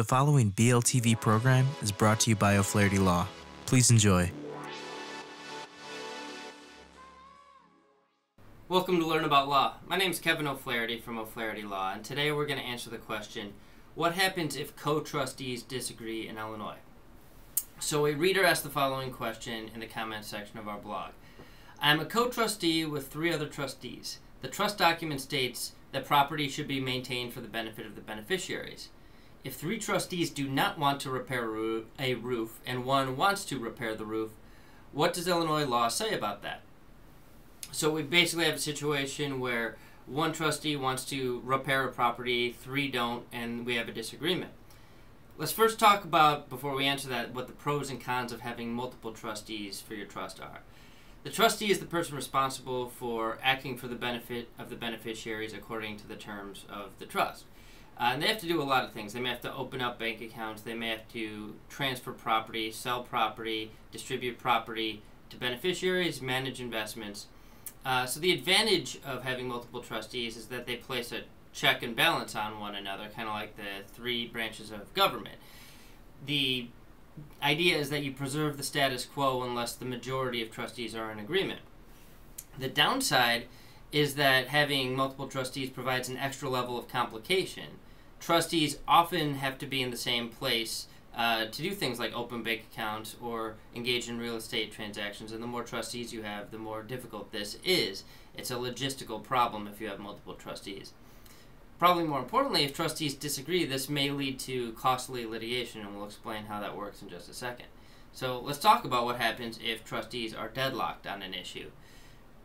The following BLTV program is brought to you by O'Flaherty Law. Please enjoy. Welcome to Learn About Law. My name is Kevin O'Flaherty from O'Flaherty Law, and today we're going to answer the question What happens if co trustees disagree in Illinois? So, a reader asked the following question in the comments section of our blog I am a co trustee with three other trustees. The trust document states that property should be maintained for the benefit of the beneficiaries. If three trustees do not want to repair a roof and one wants to repair the roof, what does Illinois law say about that? So we basically have a situation where one trustee wants to repair a property, three don't, and we have a disagreement. Let's first talk about, before we answer that, what the pros and cons of having multiple trustees for your trust are. The trustee is the person responsible for acting for the benefit of the beneficiaries according to the terms of the trust. Uh, and they have to do a lot of things. They may have to open up bank accounts, they may have to transfer property, sell property, distribute property to beneficiaries, manage investments. Uh, so the advantage of having multiple trustees is that they place a check and balance on one another, kind of like the three branches of government. The idea is that you preserve the status quo unless the majority of trustees are in agreement. The downside is that having multiple trustees provides an extra level of complication. Trustees often have to be in the same place uh, to do things like open bank accounts or engage in real estate transactions. And the more trustees you have, the more difficult this is. It's a logistical problem if you have multiple trustees. Probably more importantly, if trustees disagree, this may lead to costly litigation, and we'll explain how that works in just a second. So let's talk about what happens if trustees are deadlocked on an issue.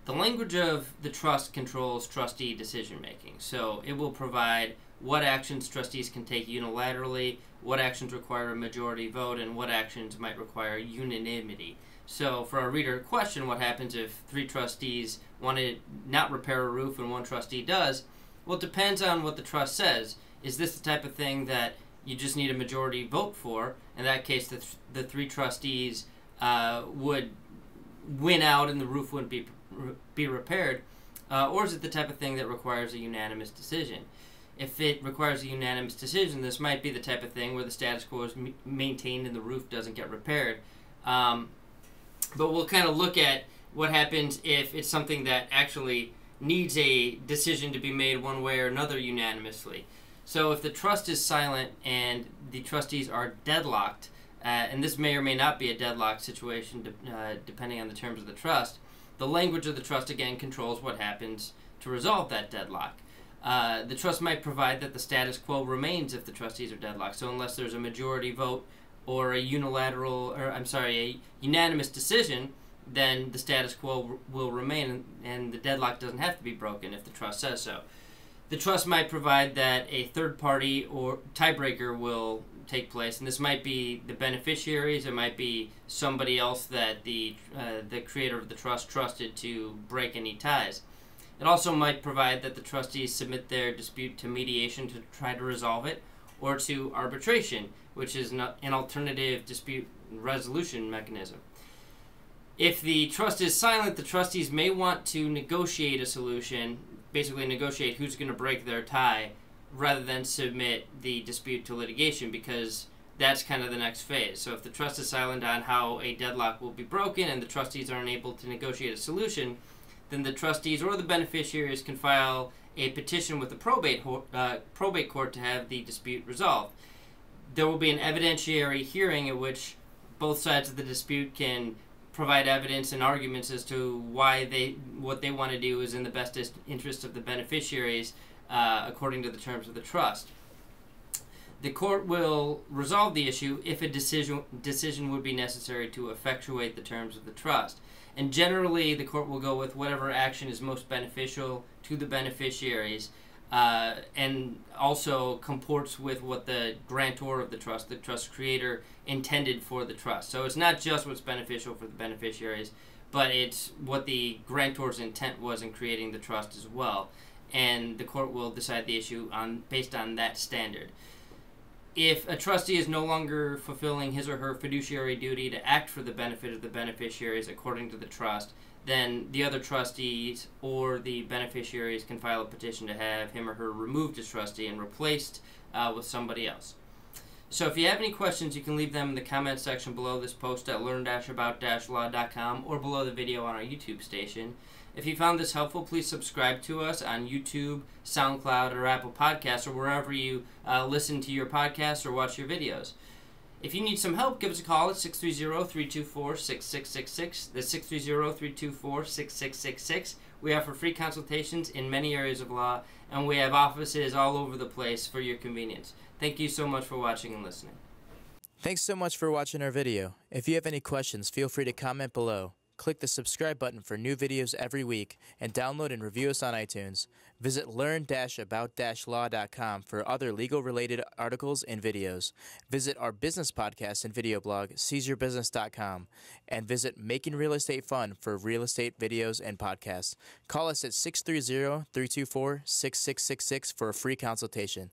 The language of the trust controls trustee decision making, so it will provide what actions trustees can take unilaterally, what actions require a majority vote, and what actions might require unanimity. So, for our reader question, what happens if three trustees want to not repair a roof and one trustee does? Well, it depends on what the trust says. Is this the type of thing that you just need a majority vote for? In that case, the, th- the three trustees uh, would win out and the roof wouldn't be, be repaired. Uh, or is it the type of thing that requires a unanimous decision? if it requires a unanimous decision, this might be the type of thing where the status quo is maintained and the roof doesn't get repaired. Um, but we'll kind of look at what happens if it's something that actually needs a decision to be made one way or another unanimously. So if the trust is silent and the trustees are deadlocked, uh, and this may or may not be a deadlock situation de- uh, depending on the terms of the trust, the language of the trust again controls what happens to resolve that deadlock. Uh, the trust might provide that the status quo remains if the trustees are deadlocked. So unless there's a majority vote or a unilateral, or I'm sorry, a unanimous decision, then the status quo will remain, and the deadlock doesn't have to be broken if the trust says so. The trust might provide that a third party or tiebreaker will take place, and this might be the beneficiaries, it might be somebody else that the uh, the creator of the trust trusted to break any ties. It also might provide that the trustees submit their dispute to mediation to try to resolve it, or to arbitration, which is an alternative dispute resolution mechanism. If the trust is silent, the trustees may want to negotiate a solution, basically negotiate who's going to break their tie, rather than submit the dispute to litigation, because that's kind of the next phase. So if the trust is silent on how a deadlock will be broken and the trustees are unable to negotiate a solution, then the trustees or the beneficiaries can file a petition with the probate uh, probate court to have the dispute resolved. There will be an evidentiary hearing at which both sides of the dispute can provide evidence and arguments as to why they what they want to do is in the best interest of the beneficiaries uh, according to the terms of the trust. The court will resolve the issue if a decision decision would be necessary to effectuate the terms of the trust. And generally, the court will go with whatever action is most beneficial to the beneficiaries uh, and also comports with what the grantor of the trust, the trust creator, intended for the trust. So it's not just what's beneficial for the beneficiaries, but it's what the grantor's intent was in creating the trust as well. And the court will decide the issue on based on that standard if a trustee is no longer fulfilling his or her fiduciary duty to act for the benefit of the beneficiaries according to the trust, then the other trustees or the beneficiaries can file a petition to have him or her removed as trustee and replaced uh, with somebody else. So if you have any questions, you can leave them in the comment section below this post at learn-about-law.com or below the video on our YouTube station. If you found this helpful, please subscribe to us on YouTube, SoundCloud, or Apple Podcasts, or wherever you uh, listen to your podcasts or watch your videos. If you need some help, give us a call at 630-324-6666. That's 630-324-6666. We offer free consultations in many areas of law, and we have offices all over the place for your convenience. Thank you so much for watching and listening. Thanks so much for watching our video. If you have any questions, feel free to comment below. Click the subscribe button for new videos every week and download and review us on iTunes. Visit learn-about-law.com for other legal-related articles and videos. Visit our business podcast and video blog, seizeyourbusiness.com, and visit Making Real Estate Fun for real estate videos and podcasts. Call us at 630-324-6666 for a free consultation.